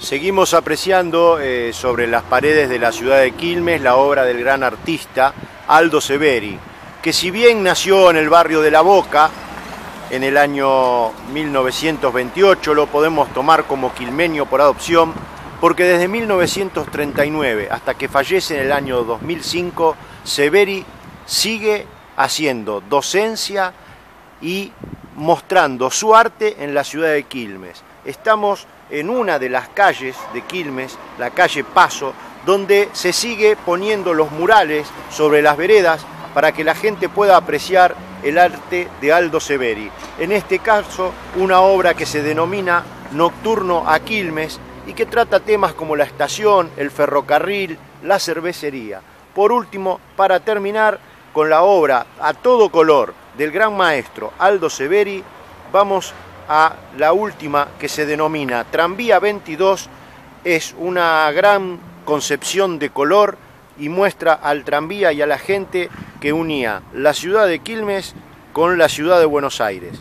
Seguimos apreciando eh, sobre las paredes de la ciudad de Quilmes la obra del gran artista Aldo Severi, que si bien nació en el barrio de La Boca, en el año 1928, lo podemos tomar como quilmeño por adopción, porque desde 1939 hasta que fallece en el año 2005, Severi sigue haciendo docencia y mostrando su arte en la ciudad de Quilmes. Estamos en una de las calles de Quilmes, la calle Paso, donde se sigue poniendo los murales sobre las veredas para que la gente pueda apreciar el arte de Aldo Severi. En este caso, una obra que se denomina Nocturno a Quilmes y que trata temas como la estación, el ferrocarril, la cervecería. Por último, para terminar con la obra a todo color del gran maestro Aldo Severi, vamos a la última que se denomina Tranvía 22, es una gran concepción de color y muestra al tranvía y a la gente que unía la ciudad de Quilmes con la ciudad de Buenos Aires.